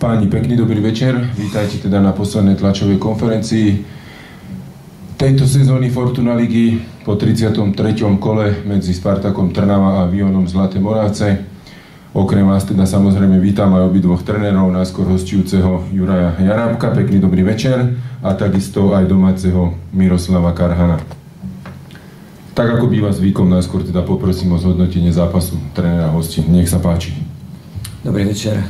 Páni, pekný dobrý večer. Vítajte teda na poslednej tlačovej konferencii tejto sezóny Fortuna Ligy po 33. kole medzi Spartakom Trnava a Vionom Zlaté Moravce. Okrem vás teda samozrejme vítam aj obidvoch trénerov, náskôr hostujúceho Juraja Jarábka, pekný dobrý večer a takisto aj domáceho Miroslava Karhana. Tak ako býva zvykom, najskôr teda poprosím o zhodnotenie zápasu trénera hosti. Nech sa páči. Dobrý večer.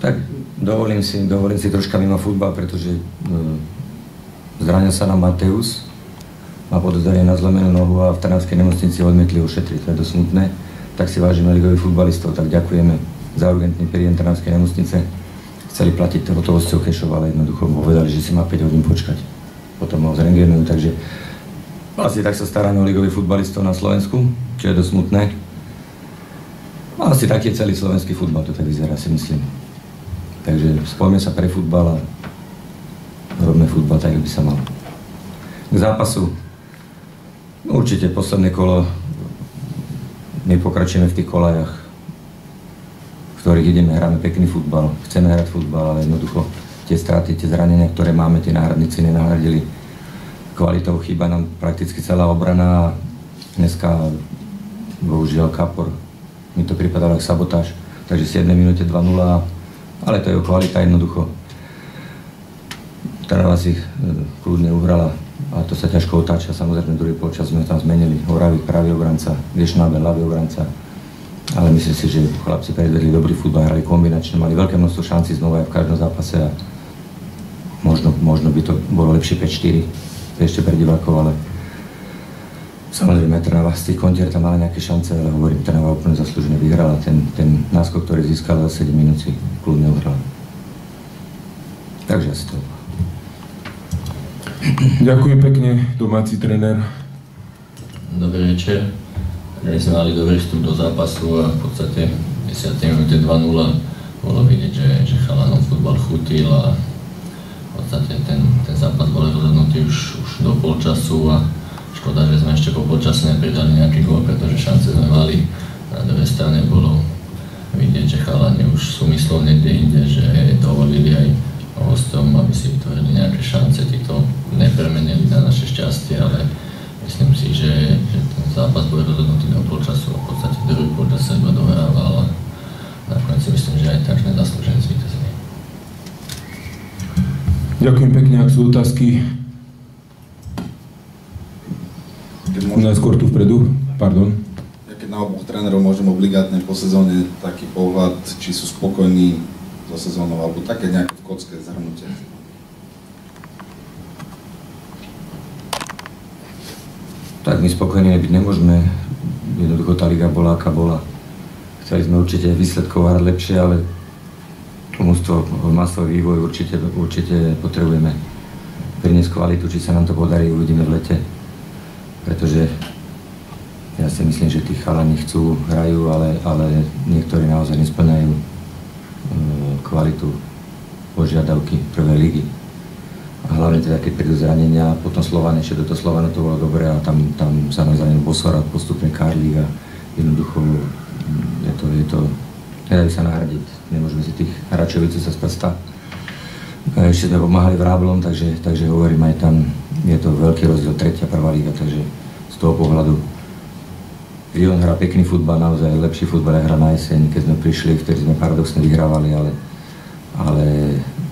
Tak dovolím si, dovolím si troška mimo futbal, pretože uh, zranil sa nám Mateus, má podozrenie na zlomenú nohu a v Trnavskej nemocnici odmietli ošetriť, to je dosť smutné. Tak si vážime ligových futbalistov, tak ďakujeme za urgentný príjem Trnavskej nemocnice. Chceli platiť to hotovosťou kešov, ale jednoducho povedali, že si má 5 hodín počkať. Potom ho zrengenujú, takže asi tak sa staráme o ligových futbalistov na Slovensku, čo je dosť smutné. Asi taký je celý slovenský futbal, to tak vyzerá, si myslím. Takže spojme sa pre futbal a robíme futbal tak, by sa mal. K zápasu. Určite posledné kolo. My pokračujeme v tých kolajach, v ktorých ideme, hráme pekný futbal. Chceme hrať futbal, ale jednoducho tie straty, tie zranenia, ktoré máme, tie náhradníci nenahradili. Kvalitou chýba nám prakticky celá obrana. Dneska bohužiaľ Kapor mi to pripadalo ako sabotáž. Takže 7 minúte 2-0 ale to je kvalita jednoducho. Trnava si e, kľudne uhrala a to sa ťažko otáča. Samozrejme, druhý polčas sme tam zmenili. Horavý pravý obranca, Viešnáben ľavý obranca. Ale myslím si, že chlapci predvedli dobrý futbal, hrali kombinačne, mali veľké množstvo šancí znova aj v každom zápase a možno, možno by to bolo lepšie 5-4 ešte pre divákov, ale Samozrejme, Trnava z tých kontier tam mala nejaké šance, ale hovorím, Trnava úplne zaslúžene vyhrala. Ten, ten náskok, ktorý získal za 7 minút si kľudne uhral. Takže asi to. Ďakujem pekne, domáci tréner. Dobrý večer. My sme mali dobrý vstup do zápasu a v podstate 10. minúte 2-0 bolo vidieť, že, že chalanom futbal chutil a v podstate ten, ten zápas bol rozhodnutý už, už do polčasu a Škoda, že sme ešte po počasí nepridali nejaký gól, pretože šance sme mali. Na druhej strane bolo vidieť, že chalani už sú myslov niekde inde, že dovolili aj hostom, aby si vytvorili nejaké šance. Tí nepremenili na naše šťastie, ale myslím si, že, že ten zápas bude rozhodnutý do polčasu v podstate druhý polčas sa iba dohrával nakoniec si myslím, že aj tak sme zaslúžení zvýťazili. Ďakujem pekne, ak sú otázky. Môžem... Najskôr tu vpredu, pardon. Ja keď na oboch trénerov môžem obligátne po sezóne taký pohľad, či sú spokojní so sezónou, alebo také nejaké v kocke zhrnutie. Tak my spokojní byť nemôžeme. Jednoducho tá liga bola, aká bola. Chceli sme určite výsledkovať lepšie, ale mústvo, masový vývoj určite, určite potrebujeme priniesť kvalitu, či sa nám to podarí, uvidíme v lete pretože ja si myslím, že tí chalani chcú, hrajú, ale, ale niektorí naozaj nesplňajú e, kvalitu požiadavky prvej ligy. A hlavne teda, keď prídu zranenia, potom Slovan ešte do toho to bolo dobré a tam, tam sa nám zranil Bosora, postupne Karlík a jednoducho mm, je to, je to, nedajú sa nahradiť. Nemôžeme si tých hráčov sa z prsta. Ešte sme pomáhali Vráblom, takže, takže hovorím aj tam, je to veľký rozdiel, tretia, prvá liga, takže z toho pohľadu Lyon hrá pekný futbal, naozaj lepší futbal hra na jeseň, keď sme prišli, vtedy sme paradoxne vyhrávali, ale, ale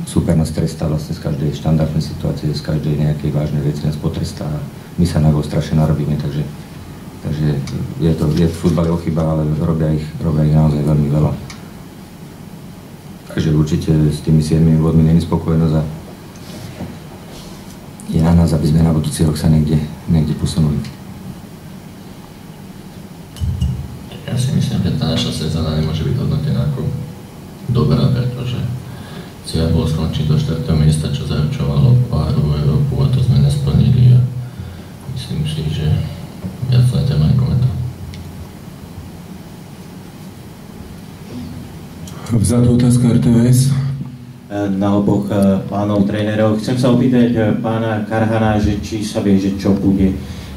super nás trestá vlastne z každej štandardnej situácie, z každej nejakej vážnej veci nás potrestá a my sa na strašne narobíme, takže, takže je to, je v futbale o chyba, ale robia ich, robia ich naozaj veľmi veľa. Takže určite s tými 7 bodmi není spokojnosť a je na nás, aby sme na budúci rok sa niekde, niekde posunuli. Ja si myslím, že tá naša sezóna nemôže byť hodnotená ako dobrá, pretože cieľ bol skončiť do 4. miesta, čo zaručovalo pohárovú Európu a to sme nesplnili a myslím si, že viac na téma nekomentovať. Vzadu otázka RTVS na oboch eh, pánov trénerov. Chcem sa opýtať eh, pána Karhana, že či sa vie, že čo bude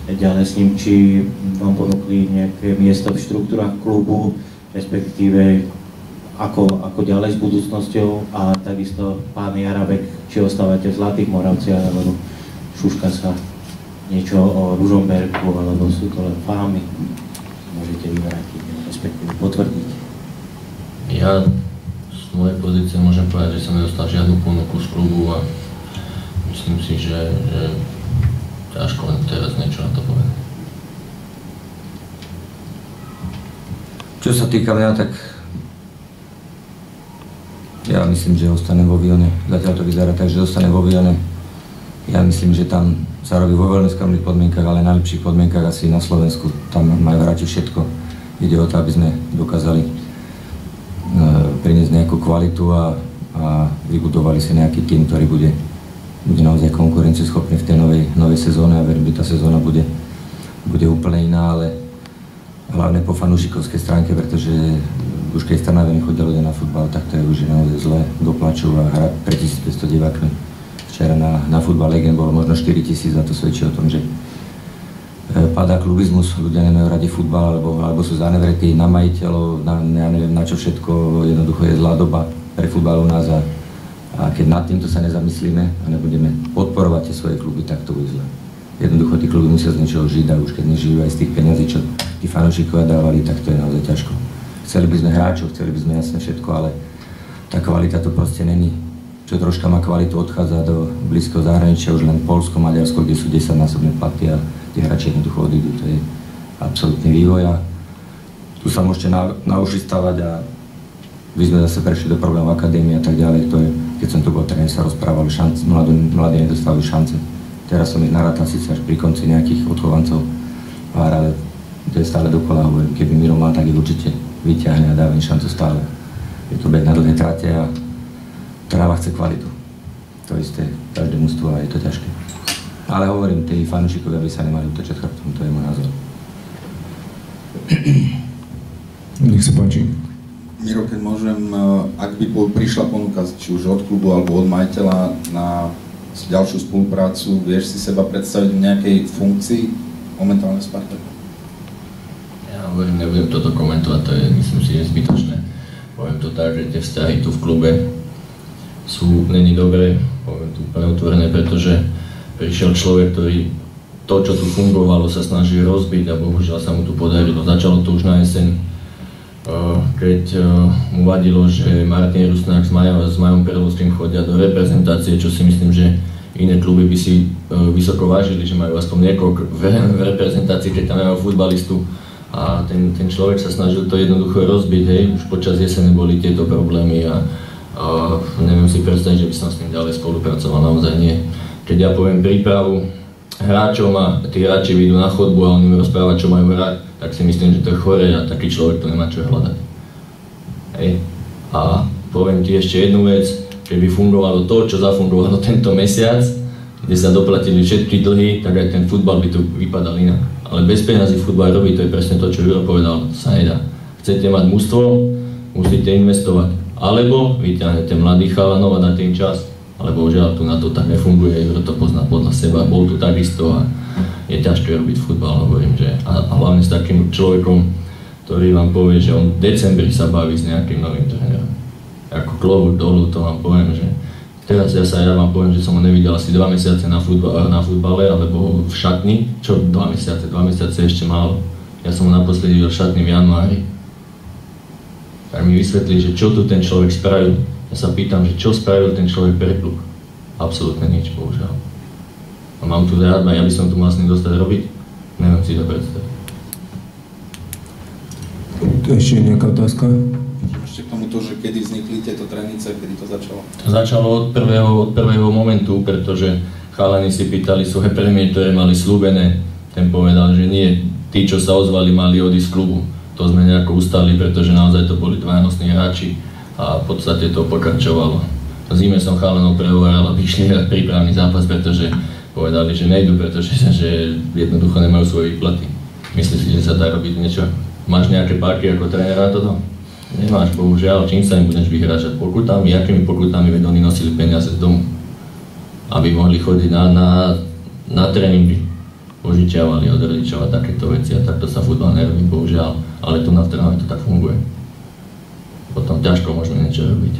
ďalej s ním, či vám ponúkli nejaké miesto v štruktúrach klubu, respektíve ako, ako ďalej s budúcnosťou a takisto pán Jarabek, či ostávate v Zlatých Moravciach, alebo šuška sa niečo o Ružomberku, alebo sú to len fámy, môžete vyvrátiť, respektíve potvrdiť. Ja z mojej pozície môžem povedať, že som nedostal žiadnu ponuku z klubu a myslím si, že, že ťažko len teraz niečo na to povedať. Čo sa týka mňa, tak ja myslím, že ostane vo Vione. Zatiaľ to vyzerá tak, že ostane vo Vione. Ja myslím, že tam sa robí vo veľmi skromných podmienkach, ale najlepších podmienkach asi na Slovensku. Tam majú hráči všetko. Ide o to, aby sme dokázali priniesť nejakú kvalitu a, a vybudovali si nejaký tým, ktorý bude, bude naozaj konkurencieschopný v tej novej, novej sezóne a verím, že tá sezóna bude, bude úplne iná, ale hlavne po fanúšikovskej stránke, pretože už keď ste navení chodia ľudia na futbal, tak to je už naozaj zle do plaču a hra pre 1500 divákmi. Včera na, na futbal Legend bolo možno 4000 a to svedčí o tom, že padá klubizmus, ľudia nemajú radi futbal, alebo, alebo sú zanevretí na majiteľov, na, ja neviem na čo všetko, jednoducho je zlá doba pre futbal u nás a, a keď nad týmto sa nezamyslíme a nebudeme podporovať tie svoje kluby, tak to bude zle. Jednoducho tí kluby musia z niečoho žiť a už keď nežijú aj z tých peniazí, čo tí fanúšikovia dávali, tak to je naozaj ťažko. Chceli by sme hráčov, chceli by sme jasne všetko, ale tá kvalita to proste není. Čo troška má kvalitu, odchádza do blízkeho zahraničia, už len Polsko, Maďarsko, kde sú 10-násobné platy a tie hráči jednoducho odídu. To je absolútny vývoj a tu sa môžete na, naučiť stavať a my sme zase prešli do problémov akadémie a tak ďalej. To je, keď som tu bol tréner, sa rozprávali šance, mladí, mladí nedostali šance. Teraz som ich narátal síce až pri konci nejakých odchovancov ale to je stále dokola, hovorím, keby Miro mal, tak ich určite vyťahne a dáva im šancu stále. Je to beh na dlhé trate a tráva chce kvalitu. To isté, každé mústvo a je to ťažké. Ale hovorím, tí fanúšikovia by sa nemali utočať chrbtom, to je môj názor. Nech sa páči. Miro, keď môžem, eh, ak by prišla ponuka či už od klubu alebo od majiteľa na ďalšiu spoluprácu, vieš si seba predstaviť v nejakej funkcii momentálne Spartaku? hovorím, nebudem toto komentovať, to je myslím si nezbytočné. Poviem to tak, že tie vzťahy tu v klube sú, není dobré, poviem to úplne otvorené, pretože prišiel človek, ktorý to, čo tu fungovalo, sa snaží rozbiť a bohužiaľ sa mu tu podarilo. Začalo to už na jeseň, keď mu vadilo, že Martin Rusnák s Majom, s Majom Perlovským chodia do reprezentácie, čo si myslím, že iné kluby by si vysoko vážili, že majú aspoň niekoľko v reprezentácii, keď tam majú futbalistu a ten, ten človek sa snažil to jednoducho rozbiť, hej, už počas jesene boli tieto problémy a, a neviem si predstaviť, že by som s ním ďalej spolupracoval, naozaj nie. Keď ja poviem prípravu hráčom a tí hráči vyjdú na chodbu a oni mi rozprávajú, čo majú hrať, tak si myslím, že to je chore a taký človek to nemá čo hľadať. Hej. A poviem ti ešte jednu vec, keby fungovalo to, čo zafungovalo tento mesiac, kde sa doplatili všetky dlhy, tak aj ten futbal by tu vypadal inak ale bez peniazy futbal robiť, to je presne to, čo Juro povedal, sa nedá. Chcete mať mužstvo, musíte investovať. Alebo vyťahnete mladých chalanov a dáte im čas. Ale bohužiaľ tu na to tak nefunguje, Juro to pozná podľa seba, bol tu takisto a je ťažké robiť futbal, hovorím, že a, a hlavne s takým človekom, ktorý vám povie, že on v decembri sa baví s nejakým novým trénerom. Ako klobúk dolu, to vám poviem, že Teraz ja sa ja vám poviem, že som ho nevidel asi dva mesiace na, futba, na futbale alebo v šatni, čo dva mesiace, dva mesiace ešte málo. Ja som ho naposledy videl v šatni v januári. Tak mi vysvetlí, že čo tu ten človek spravil. Ja sa pýtam, že čo spravil ten človek pre klub. Absolútne nič, bohužiaľ. A mám tu zradba, ja by som tu mal s ním dostať robiť? Neviem si to predstaviť. Ešte nejaká otázka? ešte k tomuto, že kedy vznikli tieto trenice, kedy to začalo? To začalo od prvého, od prvého momentu, pretože chalani si pýtali svoje premie, ktoré mali slúbené. Ten povedal, že nie, tí, čo sa ozvali, mali odísť z klubu. To sme nejako ustali, pretože naozaj to boli dvajanosní hráči a v podstate to pokračovalo. V zime som chalanov prehovoral, aby išli hrať prípravný zápas, pretože povedali, že nejdu, pretože že jednoducho nemajú svoje výplaty. Myslíš si, že sa dá robiť niečo? Máš nejaké páky ako trénera toto? Nemáš, bohužiaľ, čím sa im budeš vyhrážať pokutami, akými pokutami, veď oni nosili peniaze z domu, aby mohli chodiť na, na, na tréningy, požičiavali od rodičov a takéto veci a takto sa futbal nerobí, bohužiaľ, ale tu na tréningu to tak funguje. Potom ťažko môžeme niečo robiť.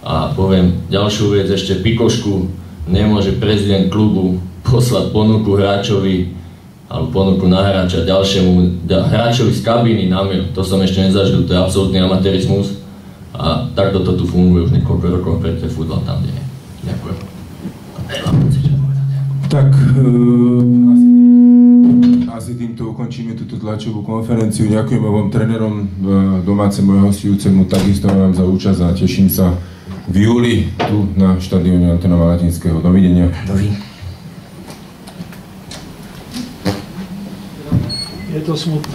A poviem ďalšiu vec, ešte pikošku, nemôže prezident klubu poslať ponuku hráčovi alebo ponuku na hráča ďalšiemu hráčovi z kabíny na mail. To som ešte nezažil, to je absolútny amatérizmus. A takto to tu funguje už niekoľko rokov, preto je futbal tam, kde je. Ďakujem. Tak, asi týmto ukončíme túto tlačovú konferenciu. Ďakujem obom trénerom, uh, domácemu a hostujúcemu, takisto vám za účasť a teším sa v júli tu na štadióne Antona Valatinského. Dovidenia. Dovidenia. Je to smutné.